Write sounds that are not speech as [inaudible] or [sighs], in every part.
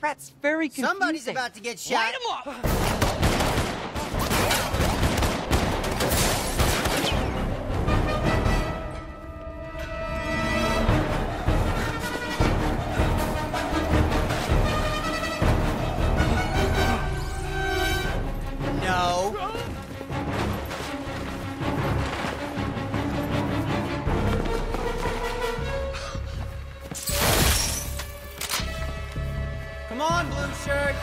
That's very confusing. Somebody's about to get shot. [sighs] [sighs] [sighs] Light 'em up! Come on, blue shirt.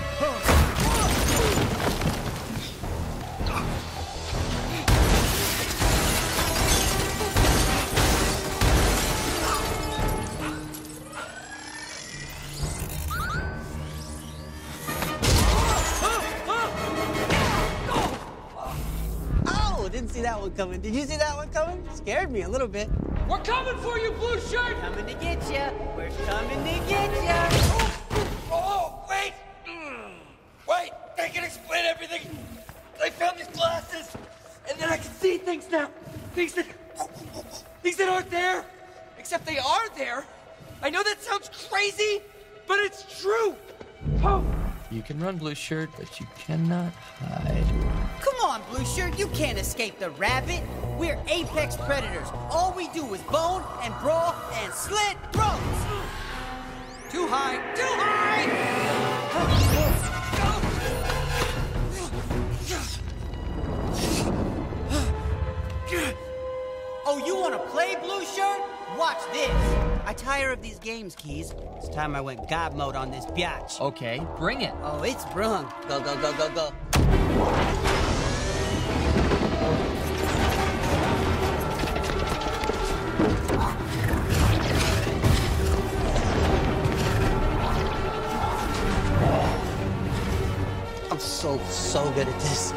Oh, didn't see that one coming. Did you see that one coming? Scared me a little bit. We're coming for you, blue shirt! Coming to get you. We're coming to get ya. I can explain everything. I found these glasses, and then I can see things now. Things that. Things that aren't there. Except they are there. I know that sounds crazy, but it's true. Oh. You can run, blue shirt, but you cannot hide. Come on, blue shirt. You can't escape the rabbit. We're apex predators. All we do is bone and brawl and slit throats. Too high. Too high. Want to play, blue shirt? Watch this. I tire of these games, Keys. It's time I went God mode on this biatch. Okay, bring it. Oh, it's brung. Go, go, go, go, go. I'm so, so good at this.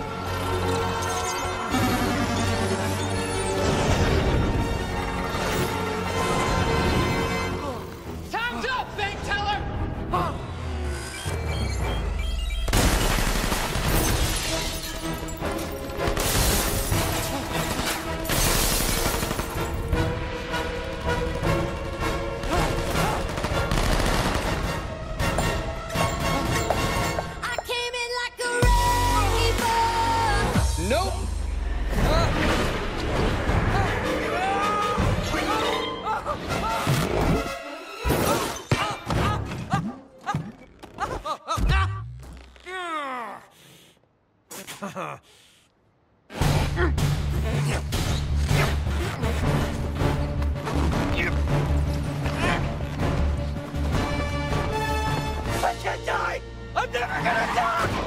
I can't die. I'm never gonna die.